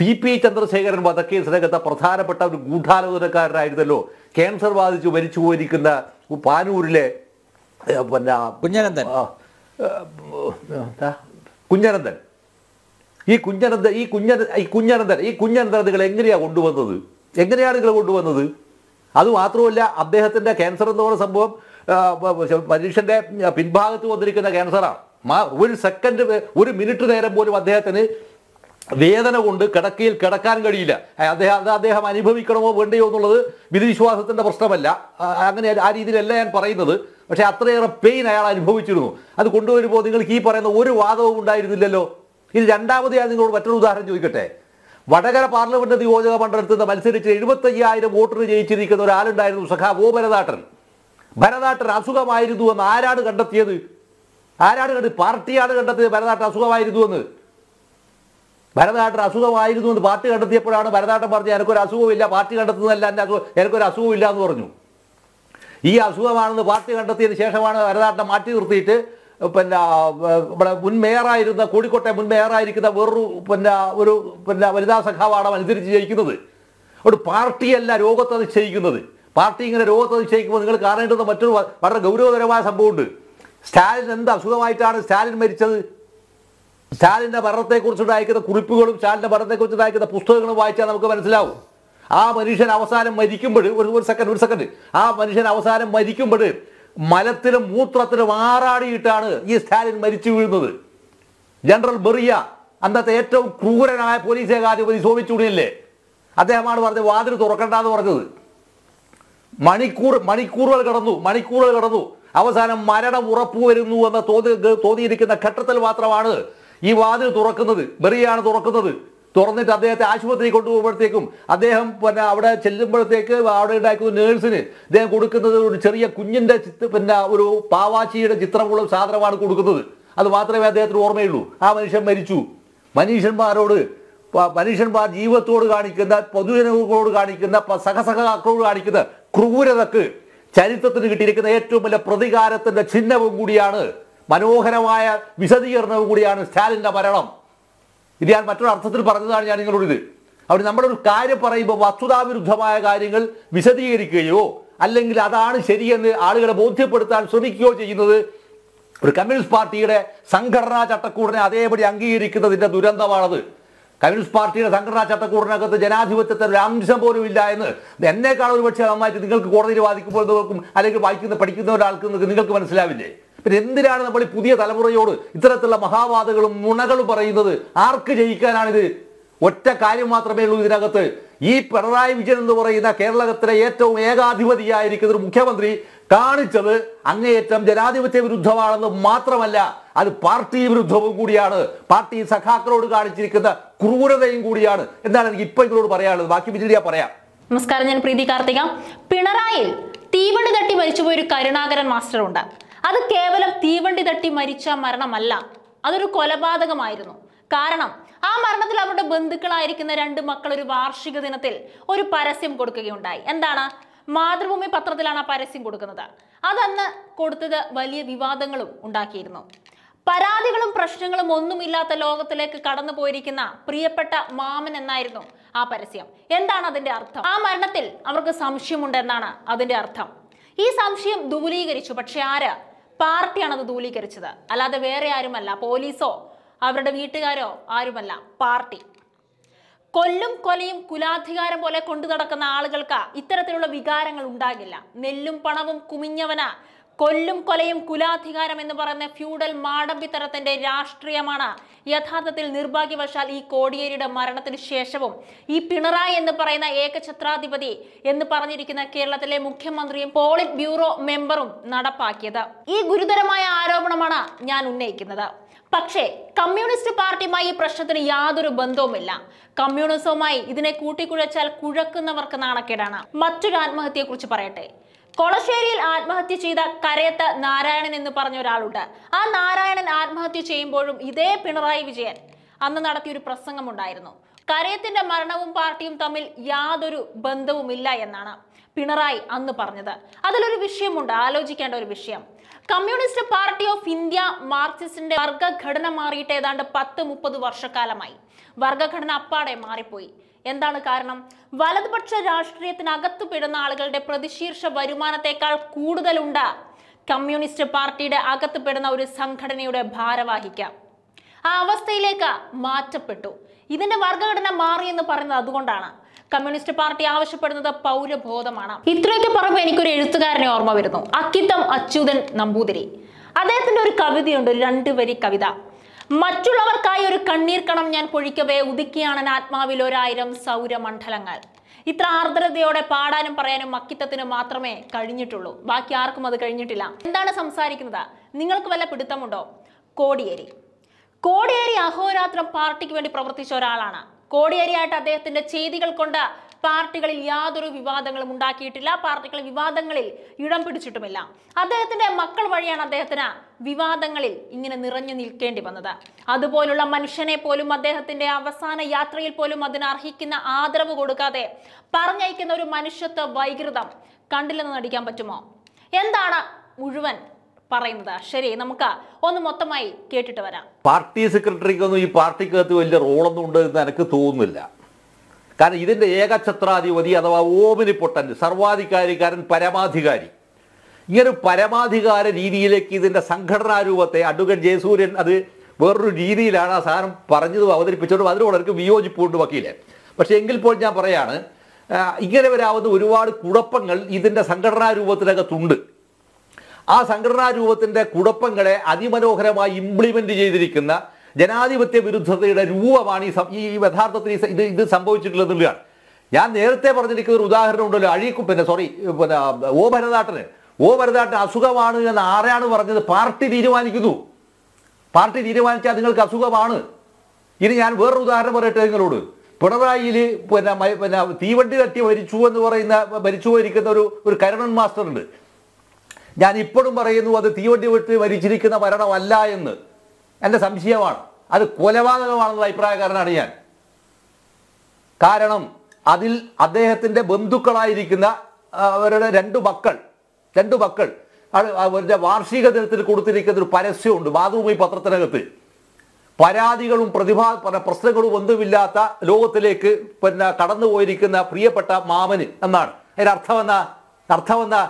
T P Chandrasekharan വധക്കേസിനകത്ത് പ്രധാനപ്പെട്ട ഒരു ഗൂഢാലോചനക്കാരനായിരുന്നല്ലോ. Cancer ബാധിച്ച് മരിച്ചു പോയിരിക്കുന്ന പാനൂരിലെ പിന്നെ കുഞ്ഞനന്ദൻ? കുഞ്ഞനന്തൻ. ഈ കുഞ്ഞനന്ദൻ ഈ കുഞ്ഞ ഈ കുഞ്ഞനന്ദൻ ഈ കുഞ്ഞനന്ദൻ നിങ്ങൾ എങ്ങനെയാണ് കൊണ്ടുവന്നത്? എങ്ങനെയാണ് നിങ്ങൾ കൊണ്ടുവന്നത്? അത് മാത്രമല്ല അദ്ദേഹത്തിന്റെ ക്യാൻസർ എന്ന് പറയുന്ന സംഭവം മനുഷ്യന്റെ പിൻഭാഗത്ത് വന്നിരിക്കുന്ന ക്യാൻസറാണ്. ഒരു സെക്കൻഡ് ഒരു മിനിറ്റ് നേരം പോലും അദ്ദേഹത്തിന് വേദന കൊണ്ട് കിടക്കയിൽ കിടക്കാൻ കഴിയില്ല. അദ്ദേഹം അത് അദ്ദേഹം അനുഭവിക്കണമോ വേണ്ടയോ എന്നുള്ളത് വിധിവിശ്വാസത്തിന്റെ പ്രശ്നമല്ല. അങ്ങനെ ആ രീതിയിലല്ല ഞാൻ പറയുന്നത്. പക്ഷേ അത്രയേറെ പെയിൻ അയാൾ അനുഭവിച്ചിരുന്നു. അത് കൊണ്ടുവരുമ്പോൾ നിങ്ങൾക്ക് ഈ പറയുന്ന ഒരു വാദവും ഉണ്ടായിരുന്നില്ലല്ലോ. ഇത് രണ്ടാമത് ഞാൻ നിങ്ങളോട് മറ്റൊരു ഉദാഹരണം ചോദിക്കട്ടെ. വടകര പാർലമെന്റ് നിയോജക മണ്ഡലത്തിൽ നിന്ന് മത്സരിച്ച് എഴുപത്തയ്യായിരം വോട്ടിന് ജയിച്ചിരിക്കുന്ന ഒരാളുണ്ടായിരുന്നു സഖാ ഓ ഭരതാട്ടൻ ഭരതാട്ടൻ അസുഖമായിരുന്നു എന്ന് ആരാണ് കണ്ടെത്തിയത്? ആരാണ് കണ്ടത് പാർട്ടിയാണ് കണ്ടെത്തിയത് ഭരതാട്ടൻ അസുഖമായിരുന്നു എന്ന്. ഭരതനാട്ടൻ അസുഖമായിരുന്നു എന്ന് പാർട്ടി കണ്ടെത്തിയപ്പോഴാണ് ഭരതനാട്ടൻ പറഞ്ഞത് എനിക്കൊരു അസുഖമില്ല പാർട്ടി കണ്ടെത്തുന്നതല്ല എന്റെ അസുഖം എനിക്കൊരു അസുഖമില്ല എന്ന് പറഞ്ഞു. ഈ അസുഖമാണെന്ന് പാർട്ടി കണ്ടെത്തിയതിന് ശേഷമാണ് ഭരതനാട്ടനെ മാറ്റി നിർത്തിയിട്ട് പിന്നെ ഇവിടെ മുൻ മേയറായിരുന്ന കോഴിക്കോട്ടെ മുൻ മേയറായിരിക്കുന്ന വേറൊരു പിന്നെ ഒരു പിന്നെ വനിതാ സഖാവാണ് മത്സരിച്ച് ജയിക്കുന്നത്. ഒരു പാർട്ടിയല്ല രോഗത്തെ നിശ്ചയിക്കുന്നത്. പാർട്ടി ഇങ്ങനെ രോഗത്തെ നിശ്ചയിക്കുമ്പോൾ നിങ്ങൾ കാണേണ്ടുന്ന മറ്റൊരു വളരെ ഗൗരവതരമായ സംഭവമുണ്ട്. സ്റ്റാലിൻ എന്ത് അസുഖമായിട്ടാണ് സ്റ്റാലിൻ മരിച്ചത്? സ്റ്റാലിന്റെ മരണത്തെക്കുറിച്ച് അയക്കുന്ന കുറിപ്പുകളും സ്റ്റാലിന്റെ മരണത്തെക്കുറിച്ച് അയക്കുന്ന പുസ്തകങ്ങളും വായിച്ചാൽ നമുക്ക് മനസ്സിലാവും. ആ മനുഷ്യൻ അവസാനം മരിക്കുമ്പോൾ ഒരു ഒരു സെക്കൻഡ് ഒരു സെക്കൻഡ് ആ മനുഷ്യൻ അവസാനം മരിക്കുമ്പോൾ മലത്തിലും മൂത്രത്തിലും ആറാടിയിട്ടാണ് ഈ സ്റ്റാലിൻ മരിച്ചു വീഴുന്നത്. ജനറൽ ബെറിയ അന്നത്തെ ഏറ്റവും ക്രൂരനായ പോലീസ് ഏകാധിപതി സോമിച്ചൂണിയല്ലേ അദ്ദേഹമാണ് പറഞ്ഞത് വാതിൽ തുറക്കണ്ടെന്ന് പറഞ്ഞത്. മണിക്കൂർ മണിക്കൂറുകൾ കടന്നു മണിക്കൂറുകൾ കടന്നു. അവസാനം മരണം ഉറപ്പുവരുന്നു എന്ന എന്ന് തോന്നി തോന്നിയിരിക്കുന്ന ഘട്ടത്തിൽ മാത്രമാണ് ഈ വാതിൽ തുറക്കുന്നത് ബെറിയാണ് തുറക്കുന്നത്. തുറന്നിട്ട് അദ്ദേഹത്തെ ആശുപത്രി കൊണ്ടുപോകുമ്പോഴത്തേക്കും അദ്ദേഹം പിന്നെ അവിടെ ചെല്ലുമ്പോഴത്തേക്ക് അവിടെ ഉണ്ടാക്കുന്ന നേഴ്സിന് അദ്ദേഹം കൊടുക്കുന്നത് ഒരു ചെറിയ കുഞ്ഞിന്റെ ചിത്ര പിന്നെ ഒരു പാവാച്ചിയുടെ ചിത്രമുള്ള സാധനമാണ് കൊടുക്കുന്നത്. അത് മാത്രമേ അദ്ദേഹത്തിന് ഓർമ്മയുള്ളൂ. ആ മനുഷ്യൻ മരിച്ചു. മനുഷ്യന്മാരോട് മനുഷ്യന്മാർ ജീവിതത്തോട് കാണിക്കുന്ന പൊതുജനങ്ങളോട് കാണിക്കുന്ന സഹസഹാക്കളോട് കാണിക്കുന്ന ക്രൂരതക്ക് ചരിത്രത്തിന് കിട്ടിയിരിക്കുന്ന ഏറ്റവും വലിയ പ്രതികാരത്തിന്റെ ചിഹ്നവും കൂടിയാണ് മനോഹരമായ വിശദീകരണവും കൂടിയാണ് സ്റ്റാലിന്റെ മരണം. ഇത് ഞാൻ മറ്റൊരു അർത്ഥത്തിൽ പറഞ്ഞതാണ് ഞാൻ നിങ്ങളോട് ഇത്. അവിടെ നമ്മളൊരു കാര്യം പറയുമ്പോൾ വസ്തുതാവിരുദ്ധമായ കാര്യങ്ങൾ വിശദീകരിക്കുകയോ അല്ലെങ്കിൽ അതാണ് ശരിയെന്ന് ആളുകളെ ബോധ്യപ്പെടുത്താൻ ശ്രമിക്കുകയോ ചെയ്യുന്നത് ഒരു കമ്മ്യൂണിസ്റ്റ് പാർട്ടിയുടെ സംഘടനാ ചട്ടക്കൂടിനെ അതേപടി അംഗീകരിക്കുന്നതിന്റെ ദുരന്തമാണത്. കമ്മ്യൂണിസ്റ്റ് പാർട്ടിയുടെ സംഘടനാ ചട്ടക്കൂടിനകത്ത് ജനാധിപത്യത്തിന് ഒരു അംശം പോലും ഇല്ല എന്ന് എന്നേക്കാൾ ഒരു പക്ഷേ നന്നായിട്ട് നിങ്ങൾക്ക് കോടതിയിൽ വാദിക്കുമ്പോൾ നിങ്ങൾക്കും അല്ലെങ്കിൽ വായിക്കുന്ന പഠിക്കുന്ന ഒരാൾക്ക് നിങ്ങൾക്ക് മനസ്സിലാവില്ലേ? പിന്നെ എന്തിനാണ് നമ്മൾ ഈ പുതിയ തലമുറയോട് ഇത്തരത്തിലുള്ള മഹാവാദകളും നുണകളും പറയുന്നത്? ആർക്ക് ജയിക്കാനാണിത്? ഒറ്റ കാര്യം മാത്രമേ ഉള്ളൂ ഇതിനകത്ത്. ഈ പിണറായി വിജയൻ എന്ന് പറയുന്ന കേരളത്തിലെ ഏറ്റവും ഏകാധിപതിയായിരിക്കുന്ന ഒരു മുഖ്യമന്ത്രി കാണിച്ചത് അങ്ങേയറ്റം ജനാധിപത്യ വിരുദ്ധമാണെന്ന് മാത്രമല്ല. അത് പാർട്ടി വിരുദ്ധവും കൂടിയാണ്. പാർട്ടി സഖാക്കളോട് കാണിച്ചിരിക്കുന്ന ക്രൂരതയും കൂടിയാണ്. എന്നാണ് എനിക്ക് ഇപ്പൊ ഇതിനോട് പറയാനുള്ളത്? ബാക്കി വിജയ പറയാം. നമസ്കാരം ഞാൻ പ്രീതി കാർത്തിക. പിണറായി തീവണ്ടി തട്ടി മരിച്ചുപോയ ഒരു കരുണാകരൻ മാസ്റ്റർ ഉണ്ട്. അത് കേവലം തീവണ്ടി തട്ടി മരിച്ച മരണമല്ല. അതൊരു കൊലപാതകമായിരുന്നു. കാരണം ആ മരണത്തിൽ അവരുടെ ബന്ധുക്കളായിരിക്കുന്ന രണ്ട് മക്കൾ ഒരു വാർഷിക ദിനത്തിൽ ഒരു പരസ്യം കൊടുക്കുകയുണ്ടായി. എന്താണ്? മാതൃഭൂമി പത്രത്തിലാണ് ആ പരസ്യം കൊടുക്കുന്നത്. അതന്ന് കൊടുത്തത് വലിയ വിവാദങ്ങളും ഉണ്ടാക്കിയിരുന്നു. പരാതികളും പ്രശ്നങ്ങളും ഒന്നുമില്ലാത്ത ലോകത്തിലേക്ക് കടന്നു പോയിരിക്കുന്ന പ്രിയപ്പെട്ട മാമൻ എന്നായിരുന്നു ആ പരസ്യം. എന്താണ് അതിന്റെ അർത്ഥം? ആ മരണത്തിൽ അവർക്ക് സംശയമുണ്ട് എന്നാണ് അതിന്റെ അർത്ഥം. ഈ സംശയം ദൂലീകരിച്ചു പക്ഷെ ആര്? പാർട്ടിയാണ് അത് ദൂലീകരിച്ചത് അല്ലാതെ വേറെ ആരുമല്ല. പോലീസോ അവരുടെ വീട്ടുകാരോ ആരുമല്ല. പാർട്ടി. കൊല്ലും കൊലയും കുലാധികാരം പോലെ കൊണ്ടു നടക്കുന്ന ആളുകൾക്ക് ഇത്തരത്തിലുള്ള വികാരങ്ങൾ ഉണ്ടാകില്ല. നെല്ലും പണവും കുമിഞ്ഞവന കൊല്ലും കൊലയും കുലാധികാരം എന്ന് പറയുന്ന ഫ്യൂഡൽ മാടമ്പിത്തരത്തിന്റെ രാഷ്ട്രീയമാണ്. യഥാർത്ഥത്തിൽ നിർഭാഗ്യവശാൽ ഈ കോടിയേരിയുടെ മരണത്തിന് ശേഷവും ഈ പിണറായി എന്ന് പറയുന്ന ഏകഛത്രാധിപതി എന്ന് പറഞ്ഞിരിക്കുന്ന കേരളത്തിലെ മുഖ്യമന്ത്രിയും പോളിറ്റ് ബ്യൂറോ മെമ്പറും നടപ്പാക്കിയത്. ഈ ഗുരുതരമായ ആരോപണമാണ് ഞാൻ ഉന്നയിക്കുന്നത്. പക്ഷേ കമ്മ്യൂണിസ്റ്റ് പാർട്ടിയുമായി ഈ പ്രശ്നത്തിന് യാതൊരു ബന്ധവുമില്ല. കമ്മ്യൂണിസവുമായി ഇതിനെ കൂട്ടിക്കുഴച്ചാൽ കുഴക്കുന്നവർക്ക് നാണക്കേടാണ്. മറ്റൊരു ആത്മഹത്യയെക്കുറിച്ച് പറയട്ടെ. കൊളശ്ശേരിയിൽ ആത്മഹത്യ ചെയ്ത കരയത്ത് നാരായണൻ എന്ന് പറഞ്ഞ ഒരാളുണ്ട്. ആ നാരായണൻ ആത്മഹത്യ ചെയ്യുമ്പോഴും ഇതേ പിണറായി വിജയൻ അന്ന് നടത്തിയ ഒരു പ്രസംഗമുണ്ടായിരുന്നു. കരയത്തിന്റെ മരണവും പാർട്ടിയും തമ്മിൽ യാതൊരു ബന്ധവുമില്ല എന്നാണ് പിണറായി അന്ന് പറഞ്ഞത്. അതിലൊരു വിഷയമുണ്ട് ആലോചിക്കേണ്ട ഒരു വിഷയം. കമ്മ്യൂണിസ്റ്റ് പാർട്ടി ഓഫ് ഇന്ത്യ മാർക്സിസ്റ്റിന്റെ വർഗഘടന മാറിയിട്ട് ഏതാണ്ട് പത്ത് മുപ്പത് വർഷക്കാലമായി. വർഗഘടന അപ്പാടെ മാറിപ്പോയി. എന്താണ് കാരണം? വലതുപക്ഷ രാഷ്ട്രീയത്തിനകത്തു പെടുന്ന ആളുകളുടെ പ്രതിശീർഷ വരുമാനത്തെക്കാൾ കൂടുതലുണ്ട്. കമ്മ്യൂണിസ്റ്റ് പാർട്ടിയുടെ അകത്ത് പെടുന്ന ഒരു സംഘടനയുടെ ഭാരവാഹിക്കാം. ആ അവസ്ഥയിലേക്ക് മാറ്റപ്പെട്ടു. ഇതിന്റെ വർഗഘടന മാറി എന്ന് പറയുന്നത് അതുകൊണ്ടാണ്. കമ്മ്യൂണിസ്റ്റ് പാർട്ടി ആവശ്യപ്പെടുന്നത് പൗരബോധമാണ്. ഇത്രയൊക്കെ പറയുമ്പോൾ എനിക്കൊരു എഴുത്തുകാരനെ ഓർമ്മ വരുന്നു. അക്കിത്തം അച്യുതൻ നമ്പൂതിരി. അദ്ദേഹത്തിന്റെ ഒരു കവിതയുണ്ട് ഒരു രണ്ട് വരി കവിത. മറ്റുള്ളവർക്കായി ഒരു കണ്ണീർ കണം ഞാൻ പൊഴിക്കവേ ഉദിക്കുകയാണ് ആത്മാവിൽ ഒരായിരം സൗരമണ്ഡലങ്ങൾ. ഇത്ര ആർദ്രതയോടെ പാടാനും പറയാനും മക്കിത്തത്തിന് മാത്രമേ കഴിഞ്ഞിട്ടുള്ളൂ. ബാക്കി ആർക്കും അത് കഴിഞ്ഞിട്ടില്ല. എന്താണ് സംസാരിക്കുന്നത്? നിങ്ങൾക്ക് വല്ല പിടുത്തമുണ്ടോ? കോടിയേരി. കോടിയേരി അഹോരാത്രം പാർട്ടിക്ക് വേണ്ടി പ്രവർത്തിച്ച ഒരാളാണ്. കോടിയേരിയായിട്ട് അദ്ദേഹത്തിന്റെ ചെയ്തികൾ കൊണ്ട് പാർട്ടികളിൽ യാതൊരു വിവാദങ്ങളും ഉണ്ടാക്കിയിട്ടില്ല. പാർട്ടികൾ വിവാദങ്ങളിൽ ഇടം പിടിച്ചിട്ടുമില്ല. അദ്ദേഹത്തിന്റെ മക്കൾ വഴിയാണ് അദ്ദേഹത്തിന് വിവാദങ്ങളിൽ ഇങ്ങനെ നിറഞ്ഞു നിൽക്കേണ്ടി വന്നത്. അതുപോലുള്ള മനുഷ്യനെ പോലും അദ്ദേഹത്തിന്റെ അവസാന യാത്രയിൽ പോലും അതിന് അർഹിക്കുന്ന ആദരവ് കൊടുക്കാതെ പറഞ്ഞയക്കുന്ന ഒരു മനുഷ്യത്വ വൈകൃതം കണ്ടില്ലെന്ന് നടിക്കാൻ പറ്റുമോ? എന്താണ് മുഴുവൻ പറയുന്നത്? ശരി നമുക്ക് ഒന്ന് മൊത്തമായി കേട്ടിട്ട് വരാം. പാർട്ടി സെക്രട്ടറിക്കൊന്നും ഈ പാർട്ടിക്കകത്ത് വലിയ റോളൊന്നും ഉണ്ട് എന്ന് എനിക്ക് തോന്നുന്നില്ല. കാരണം ഇതിന്റെ ഏകഛത്രാധിപതി അഥവാ ഓമിനി പൊട്ടൻ സർവാധികാരിക്കാരൻ പരമാധികാരി. ഇങ്ങനൊരു പരമാധികാര രീതിയിലേക്ക് ഇതിന്റെ സംഘടനാരൂപത്തെ അഡ്വക്കേറ്റ് ജയസൂര്യൻ അത് വേറൊരു രീതിയിലാണ് ആ സാധനം പറഞ്ഞതും അവതരിപ്പിച്ചതും. അതിനോട് എനിക്ക് വിയോജിപ്പുണ്ട് വക്കീലെ. പക്ഷേ എങ്കിൽ പോലും ഞാൻ പറയാണ് ഇങ്ങനെ വരാവുന്ന ഒരുപാട് കുഴപ്പങ്ങൾ ഇതിന്റെ സംഘടനാ രൂപത്തിനകത്തുണ്ട്. ആ സംഘടനാ രൂപത്തിന്റെ കുഴപ്പങ്ങളെ അതിമനോഹരമായി ഇംപ്ലിമെന്റ് ചെയ്തിരിക്കുന്ന ജനാധിപത്യ വിരുദ്ധതയുടെ രൂപമാണ് ഈ ഈ യഥാർത്ഥത്തിൽ ഇത് ഇത് സംഭവിച്ചിട്ടുള്ളതെന്നുള്ളതാണ്. ഞാൻ നേരത്തെ പറഞ്ഞിരിക്കുന്ന ഒരു ഉദാഹരണം ഉണ്ടല്ലോ അഴീക്കും പിന്നെ സോറി പിന്നെ ഓ ഭരതാട്ടന് ഓ ഭരതാട്ടൻ അസുഖമാണ് എന്ന് ആരാണ് പറഞ്ഞത്? പാർട്ടി തീരുമാനിക്കുന്നു. പാർട്ടി തീരുമാനിച്ചാൽ നിങ്ങൾക്ക് അസുഖമാണ്. ഇനി ഞാൻ വേറൊരു ഉദാഹരണം പറയട്ടെ നിങ്ങളോട്. പിണറായിയിൽ പിന്നെ പിന്നെ തീവണ്ടി തട്ടി മരിച്ചു എന്ന് പറയുന്ന മരിച്ചു പോയിരിക്കുന്ന ഒരു ഒരു കരുണൻ മാസ്റ്റർ ഉണ്ട് ഞാൻ ഇപ്പോഴും പറയുന്നു അത് തീവണ്ടി വിട്ട് മരിച്ചിരിക്കുന്ന മരണമല്ല എന്ന്. എന്റെ സംശയമാണ്. അത് കൊലപാതകമാണെന്നുള്ള അഭിപ്രായക്കാരനാണ് ഞാൻ. കാരണം അതിൽ അദ്ദേഹത്തിന്റെ ബന്ധുക്കളായിരിക്കുന്ന അവരുടെ രണ്ട് മക്കൾ രണ്ട് മക്കൾ അവരുടെ വാർഷിക ദിനത്തിൽ കൊടുത്തിരിക്കുന്ന ഒരു പരസ്യമുണ്ട് മാതൃഭൂമി പത്രത്തിനകത്ത്. പരാതികളും പ്രതിഭാ പ്രശ്നങ്ങളും ഒന്നുമില്ലാത്ത ലോകത്തിലേക്ക് പിന്നെ കടന്നു പോയിരിക്കുന്ന പ്രിയപ്പെട്ട മാമന് എന്നാണ്. അതിന്റെ അർത്ഥമെന്നാ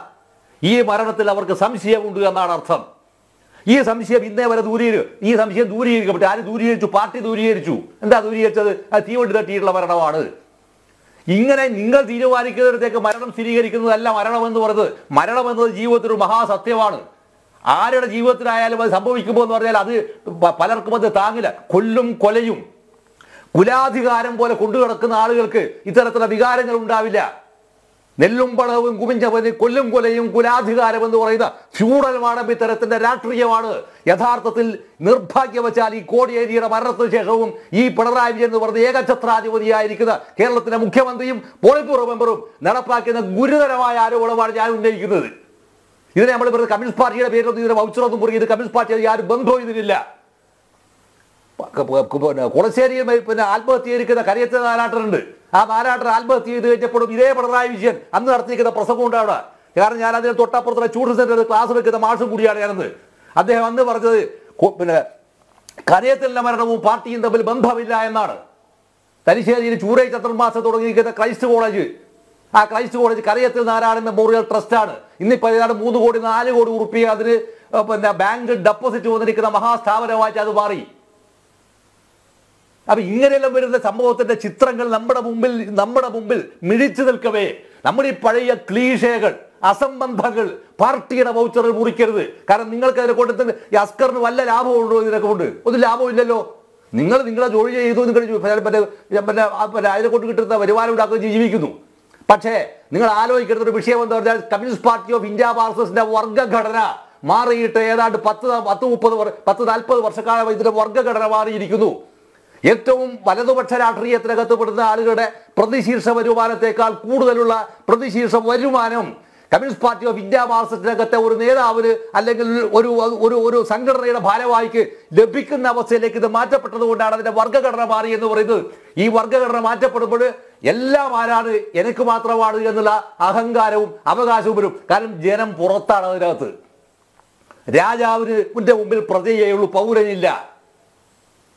ഈ മരണത്തിൽ അവർക്ക് സംശയമുണ്ട് എന്നാണ് അർത്ഥം. ഈ സംശയം ഇന്നേ വരെ ദൂരീകരി ഈ സംശയം ദൂരീകരിക്കപ്പെട്ടു. ആര് ദൂരീകരിച്ചു? പാർട്ടി ദൂരീകരിച്ചു. എന്താ ദൂരീകരിച്ചത്? അത് തീവണ്ടി തട്ടിയിട്ടുള്ള മരണമാണ്. ഇങ്ങനെ നിങ്ങൾ തീരുമാനിക്കുന്നിടത്തേക്ക് മരണം സ്ഥിരീകരിക്കുന്നതല്ല മരണം എന്ന് പറയുന്നത് മരണം എന്നത് ജീവിതത്തിൽ മഹാസത്യമാണ്. ആരുടെ ജീവിതത്തിലായാലും അത് സംഭവിക്കുമ്പോൾ എന്ന് പറഞ്ഞാൽ അത് പലർക്കും അത് താങ്ങില്ല. കൊല്ലും കൊലയും. കുലാധികാരം പോലെ കൊണ്ടുകിടക്കുന്ന ആളുകൾക്ക് ഇത്തരത്തിലുള്ള വികാരങ്ങൾ ഉണ്ടാവില്ല. നെല്ലും പണവും കുമിഞ്ചവന് കൊല്ലും കൊലയും കുലാധികാരം എന്ന് പറയുന്ന ഫ്യൂഡൽമാണ് ഇത്തരത്തിന്റെ രാഷ്ട്രീയമാണ്. യഥാർത്ഥത്തിൽ നിർഭാഗ്യവശാൽ ഈ കോടിയേരിയുടെ മരണത്തിന് ശേഷവും ഈ പിണറായി വിജയൻ എന്ന് പറഞ്ഞ ഏകഛത്രാധിപതിയായിരിക്കുന്ന കേരളത്തിലെ മുഖ്യമന്ത്രിയും പോളിറ്റ് ബ്യൂറോ മെമ്പറും നടപ്പാക്കുന്ന ഗുരുതരമായ ആരോപണമാണ് ഞാൻ ഉന്നയിക്കുന്നത്. ഇതിനെ നമ്മൾ ഇവർ കമ്മ്യൂണിസ്റ്റ് പാർട്ടിയുടെ പേരിൽ ഇതിനെ വൗച്ചറൊന്നും പറയും ഇത് കമ്മ്യൂണിസ്റ്റ് പാർട്ടി ആരും ബന്ധവും ഇതിനില്ല. കുളശ്ശേരിയിൽ പിന്നെ ആത്മഹത്യ ചെയ്തിരിക്കുന്ന കരയത്തെ നാലാട്ടനുണ്ട്. ആ നാലാട്ടൻ ആത്മഹത്യ ചെയ്ത് കഴിഞ്ഞപ്പോഴും ഇതേ പിണറായി വിജയൻ അന്ന് നടത്തിയിരിക്കുന്ന പ്രസംഗം ഉണ്ട് അവിടെ. കാരണം ഞാൻ അതിന് തൊട്ടപ്പുറത്തുള്ള ചൂട് സെന്ററിൽ ക്ലാസ് വെക്കുന്ന മാഷും കൂടിയാണ് ഞാനത് അദ്ദേഹം അന്ന് പറഞ്ഞത് പിന്നെ കരയത്തിലെ മരണവും പാർട്ടിയും തമ്മിൽ ബന്ധമില്ല എന്നാണ്. തലശ്ശേരിയിൽ ചൂരൈ ചതുർമാസം തുടങ്ങിയിരിക്കുന്ന ക്രൈസ്റ്റ് കോളേജ്. ആ ക്രൈസ്റ്റ് കോളേജ് കരയത്തിൽ നാരായണൻ മെമ്മോറിയൽ ട്രസ്റ്റാണ് ഇന്നിപ്പോൾ ഏതാണ്ട് മൂന്ന് കോടി നാല് കോടി ഉറുപ്പിക അതിന് പിന്നെ ബാങ്ക് ഡെപ്പോസിറ്റ് വന്നിരിക്കുന്ന മഹാസ്ഥാപനമായിട്ട് അത് മാറി. അപ്പൊ ഇങ്ങനെയെല്ലാം വരുന്ന സംഭവത്തിന്റെ ചിത്രങ്ങൾ നമ്മുടെ മുമ്പിൽ നമ്മുടെ മുമ്പിൽ മിഴിച്ചു നിൽക്കവേ. നമ്മുടെ ഈ പഴയ ക്ലീഷകൾ അസംബന്ധങ്ങൾ പാർട്ടിയുടെ വൗച്ചറിൽ മുറിക്കരുത്. കാരണം നിങ്ങൾക്ക് അതിനെ കൊണ്ട് ഈ അസ്കറിന് വല്ല ലാഭമുണ്ടോ ഇതിനൊക്കെ കൊണ്ട്? ഒരു ലാഭമില്ലല്ലോ നിങ്ങൾ നിങ്ങളെ ജോലി ചെയ്തു നിങ്ങൾ ജോ- പിന്നെ അതിനെ കൊണ്ട് കിട്ടുന്ന വരുമാനം ഉണ്ടാക്കുകയും ജീവിക്കുന്നു. പക്ഷേ നിങ്ങൾ ആലോചിക്കേണ്ട ഒരു വിഷയം എന്ന് പറഞ്ഞാൽ കമ്മ്യൂണിസ്റ്റ് പാർട്ടി ഓഫ് ഇന്ത്യ മാർക്സിസ്റ്റിന്റെ വർഗഘടന മാറിയിട്ട് ഏതാണ്ട് പത്ത് പത്ത് മുപ്പത് പത്ത് നാൽപ്പത് വർഷക്കാലം ഇതിന്റെ വർഗഘടന മാറിയിരിക്കുന്നു. ഏറ്റവും വലതുപക്ഷ രാഷ്ട്രീയത്തിനകത്ത് പെടുന്ന ആളുകളുടെ പ്രതിശീർഷ വരുമാനത്തെക്കാൾ കൂടുതലുള്ള പ്രതിശീർഷ വരുമാനം കമ്മ്യൂണിസ്റ്റ് പാർട്ടി ഓഫ് ഇന്ത്യ മാർസത്തിനകത്തെ ഒരു നേതാവിന് അല്ലെങ്കിൽ ഒരു ഒരു ഒരു സംഘടനയുടെ ഭാരവാഹിക്ക് ലഭിക്കുന്ന അവസ്ഥയിലേക്ക് ഇത് മാറ്റപ്പെട്ടത് കൊണ്ടാണ് അതിന്റെ വർഗഘടന മാറി എന്ന് പറയുന്നത്. ഈ വർഗഘടന മാറ്റപ്പെടുമ്പോൾ എല്ലാം ആരാണ് എനിക്ക് മാത്രമാണ് എന്നുള്ള അഹങ്കാരവും അവകാശവും വരും കാരണം ജനം പുറത്താണ് അതിനകത്ത്. രാജാവിന് പ്രതിയേ ഉള്ളൂ പൗരനില്ല.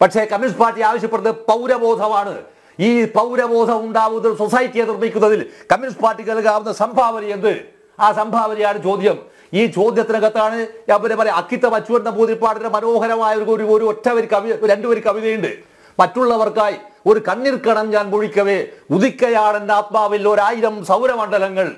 പക്ഷേ കമ്മ്യൂണിസ്റ്റ് പാർട്ടി ആവശ്യപ്പെടുന്നത് പൗരബോധമാണ്. ഈ പൗരബോധം ഉണ്ടാവുന്ന സൊസൈറ്റിയെ നിർമ്മിക്കുന്നതിൽ കമ്മ്യൂണിസ്റ്റ് പാർട്ടിക്ക് നൽകാവുന്ന സംഭാവന എന്ത്? ആ സംഭാവനയാണ് ചോദ്യം. ഈ ചോദ്യത്തിനകത്താണ് ഞാൻ പിന്നെ പറയാം അക്കിത്ത അച്ചുവൻ നമ്പൂതിരിപ്പാടിന്റെ മനോഹരമായ ഒരു ഒരു ഒറ്റ ഒരു കവി രണ്ടുപേര് കവിതയുണ്ട്. മറ്റുള്ളവർക്കായി ഒരു കണ്ണീർ കണം ഞാൻ പൊഴിക്കവേ ഉദിക്കയാണെന്റെ ആത്മാവിൽ ഒരായിരം സൗരമണ്ഡലങ്ങൾ.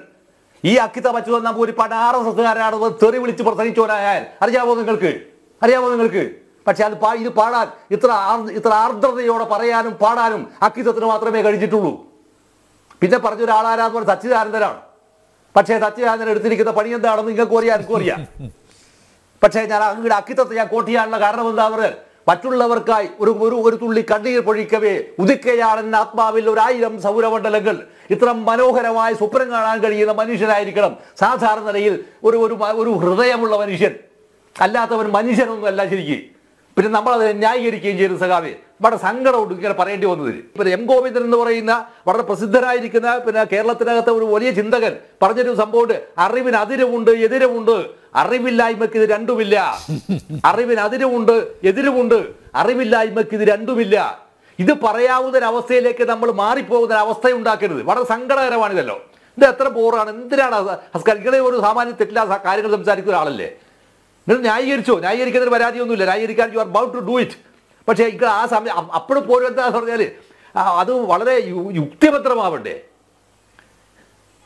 ഈ അക്കിത്ത അച്ചുവൻ നമ്പൂതിരിപ്പാട് ആർ എസ് എസ്സുകാരാണെന്ന് തെറി വിളിച്ച് പ്രസംഗിച്ചവനായാൽ. അറിയാമോ നിങ്ങൾക്ക്? അറിയാമോ നിങ്ങൾക്ക്? പക്ഷെ അത് പാ- ഇത് പാടാൻ ഇത്ര ഇത്ര ആർദ്രതയോടെ പറയാനും പാടാനും അക്കിത്തത്തിന് മാത്രമേ കഴിഞ്ഞിട്ടുള്ളൂ. പിന്നെ പറഞ്ഞ ഒരാളാരാന്ന് പറഞ്ഞ സച്ചിദാനന്ദനാണ്. പക്ഷേ സച്ചിദാനന്ദൻ എടുത്തിരിക്കുന്ന പണി എന്താണെന്ന് നിങ്ങൾക്ക് അറിയാം എനിക്കും അറിയാം. പക്ഷേ ഞാൻ അങ്ങയുടെ അക്കിത്തത്തെ ഞാൻ കോട്ട് ചെയ്യാനുള്ള കാരണം എന്താ പറഞ്ഞാൽ മറ്റുള്ളവർക്കായി ഒരു ഒരു ഒരു തുള്ളി കണ്ണീർ പൊഴിക്കവേ ഉദിക്കയാണെന്ന ആത്മാവിൽ ഒരായിരം സൗരമണ്ഡലങ്ങൾ ഇത്ര മനോഹരമായ സ്വപ്നം കാണാൻ കഴിയുന്ന മനുഷ്യനായിരിക്കണം. സാധാരണ നിലയിൽ ഒരു ഒരു ഒരു ഹൃദയമുള്ള മനുഷ്യൻ. അല്ലാത്തവൻ മനുഷ്യനൊന്നുമല്ല ശരിക്കും. പിന്നെ നമ്മൾ നമ്മളത് ന്യായീകരിക്കുകയും ചെയ്തു സഖാവി. വളരെ സങ്കടമുണ്ട് ഇങ്ങനെ പറയേണ്ടി വന്നതിൽ ഇപ്പം എം ഗോവിന്ദൻ എന്ന് പറയുന്ന വളരെ പ്രസിദ്ധരായിരിക്കുന്ന പിന്നെ കേരളത്തിനകത്തെ ഒരു വലിയ ചിന്തകൻ പറഞ്ഞൊരു സംഭവമുണ്ട്. അറിവിന് അതിരുമുണ്ട് എതിരുമുണ്ട്. അറിവില്ലായ്മക്ക് ഇത് രണ്ടുമില്ല. അറിവിന് അതിരുമുണ്ട് എതിരുമുണ്ട്. അറിവില്ലായ്മക്ക് ഇത് രണ്ടുമില്ല. ഇത് പറയാവുന്ന ഒരു അവസ്ഥയിലേക്ക് നമ്മൾ മാറിപ്പോകുന്ന ഒരു അവസ്ഥ ഉണ്ടാക്കരുത് വളരെ സങ്കടകരമാണിതല്ലോ. ഇത് എത്ര ബോറാണ്. എന്തിനാണ് ഇങ്ങനെ ഒരു സാമാന്യ തെറ്റില്ലാത്ത കാര്യങ്ങൾ സംസാരിക്കുന്ന ഒരാളല്ലേ? നിങ്ങൾ ന്യായീകരിച്ചോ? ന്യായീകരിക്കുന്നതിന് പരാതിയൊന്നുമില്ല. ന്യായീകരിക്കാൻ you are about to do it പക്ഷേ ഇക്ക ആ സമയം അപ്പോഴും പോലും എന്താ പറഞ്ഞാൽ അത് വളരെ യുക്തിപത്രമാവണ്ടേ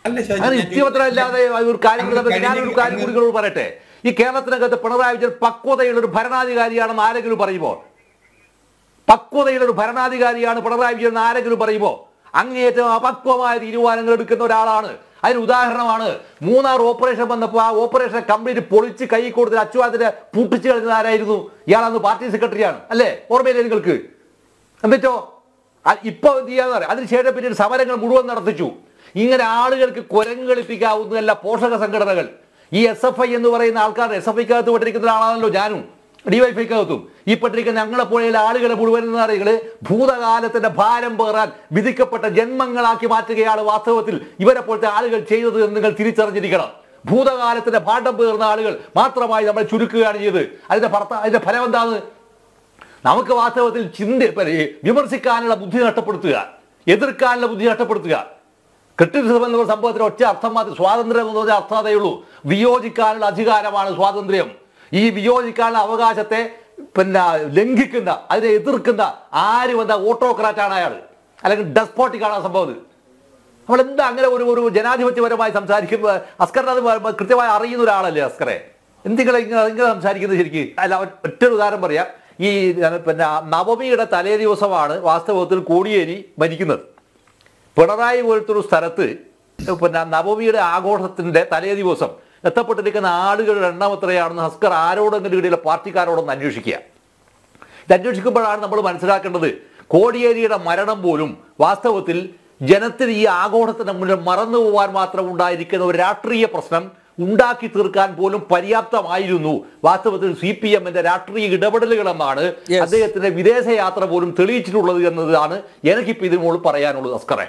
അങ്ങനെ ഇല്ലാതെ ഒരു കാര്യം ഞാനൊരു കാര്യം കൂടി പറയട്ടെ? ഈ കേരളത്തിനകത്ത് പിണറായി വിജയൻ പക്വതയുള്ള ഒരു ഭരണാധികാരിയാണെന്ന് ആരെങ്കിലും പറയുമോ? പക്വതയുള്ള ഒരു ഭരണാധികാരിയാണ് പിണറായി വിജയൻ എന്ന് ആരെങ്കിലും പറയുമോ? അങ്ങേയറ്റം അപക്വമായ തീരുമാനങ്ങൾ എടുക്കുന്ന ഒരാളാണ്. അതിന് ഉദാഹരണമാണ് മൂന്നാർ ഓപ്പറേഷൻ വന്നപ്പോൾ ആ ഓപ്പറേഷൻ കംപ്ലീറ്റ് പൊളിച്ച് കൈ കൊടുത്ത് അച്ചുവാദിനെ പൂട്ടിച്ച് കളഞ്ഞത് ആരായിരുന്നു? ഇയാളന്ന് പാർട്ടി സെക്രട്ടറിയാണ് അല്ലേ? ഓർമ്മയില്ലേ നിങ്ങൾക്ക്? എന്നിട്ടോ? ഇപ്പൊ എന്ത് ചെയ്യാന്ന് പറയാം. അതിനുശേഷം പിന്നീട് സമരങ്ങൾ മുഴുവൻ നടത്തിച്ചു. ഇങ്ങനെ ആളുകൾക്ക് കുരങ്ങ് കളിപ്പിക്കാവുന്നതല്ല പോഷക സംഘടനകൾ. ഈ എസ് എഫ് ഐ എന്ന് പറയുന്ന ആൾക്കാർ എസ് എഫ് ഐക്കകത്ത് പെട്ടിരിക്കുന്ന ആളാണല്ലോ ഞാനും. ഡിവൈഫൈക്കകത്തും ഈ ഞങ്ങളെ പോലെയുള്ള ആളുകളെ മുഴുവൻ പറയുന്നത് ഭൂതകാലത്തിന്റെ ഭാരം പേറാൻ വിധിക്കപ്പെട്ട ജന്മങ്ങളാക്കി മാറ്റുകയാണ് വാസ്തവത്തിൽ ഇവരെ പോലത്തെ ആളുകൾ ചെയ്തത് എന്ന് നിങ്ങൾ തിരിച്ചറിഞ്ഞിരിക്കണം. ഭൂതകാലത്തിന്റെ ഭാണ്ഡം പേർന്ന ആളുകൾ മാത്രമായി നമ്മൾ ചുരുക്കുകയാണ് ചെയ്ത് അതിന്റെ ഭർത്ത അതിന്റെ ഫലം എന്താണ്? നമുക്ക് വാസ്തവത്തിൽ ചിന്ത വിമർശിക്കാനുള്ള ബുദ്ധി നഷ്ടപ്പെടുത്തുക എതിർക്കാനുള്ള ബുദ്ധി നഷ്ടപ്പെടുത്തുക. ക്രിട്ടിസിസം എന്ന സംഭവത്തിന് ഒറ്റ അർത്ഥം മാത്രം സ്വാതന്ത്ര്യം എന്ന് പറഞ്ഞ അർത്ഥതയുള്ളൂ വിയോജിക്കാനുള്ള അധികാരമാണ് സ്വാതന്ത്ര്യം. ഈ വിയോജിക്കാനുള്ള അവകാശത്തെ പിന്നെ ലംഘിക്കുന്ന അതിനെ എതിർക്കുന്ന ആര് വന്ന ഓട്ടോക്രാറ്റാണ് അയാൾ? അല്ലെങ്കിൽ ഡെസ്പോട്ടിക്കാണ് ആ സംഭവം. നമ്മൾ എന്താ അങ്ങനെ ഒരു ഒരു ജനാധിപത്യപരമായി സംസാരിക്കുമ്പോൾ അസ്കറിന് അത് കൃത്യമായി അറിയുന്ന ഒരാളല്ലേ അസ്കറെ? എന്തിങ്ങളെ ഇങ്ങനെ ഇങ്ങനെ സംസാരിക്കുന്നത് ശരിക്കും? അല്ല ഒറ്റൊരു ഒറ്റ ഉദാഹരണം പറയാം. ഈ പിന്നെ നവമിയുടെ തലേ ദിവസമാണ് വാസ്തവത്തിൽ കോടിയേരി മരിക്കുന്നത് പിണറായി പോലത്തെ ഒരു സ്ഥലത്ത് പിന്നെ നവമിയുടെ ആഘോഷത്തിന്റെ തലേ ദിവസം എത്തപ്പെട്ടിരിക്കുന്ന ആളുകളുടെ എണ്ണം എത്രയാണെന്ന് ഹസ്കർ ആരോടെങ്കിലും ഇടയിലെ പാർട്ടിക്കാരോടൊന്ന് അന്വേഷിക്കുക. ഇത് അന്വേഷിക്കുമ്പോഴാണ് നമ്മൾ മനസ്സിലാക്കേണ്ടത് കോടിയേരിയുടെ മരണം പോലും വാസ്തവത്തിൽ ജനത്തിന് ഈ ആഘോഷത്തിന് മുന്നിൽ മറന്നു പോകാൻ മാത്രം ഉണ്ടായിരിക്കുന്ന ഒരു രാഷ്ട്രീയ പ്രശ്നം ഉണ്ടാക്കി തീർക്കാൻ പോലും പര്യാപ്തമായിരുന്നു. വാസ്തവത്തിൽ സി പി എമ്മിന്റെ രാഷ്ട്രീയ ഇടപെടലുകളെന്നാണ്. അദ്ദേഹത്തിന്റെ വിദേശയാത്ര പോലും തെളിയിച്ചിട്ടുള്ളത് എന്നതാണ് എനിക്കിപ്പോൾ ഇതിനോട് പറയാനുള്ളത് അസ്കറെ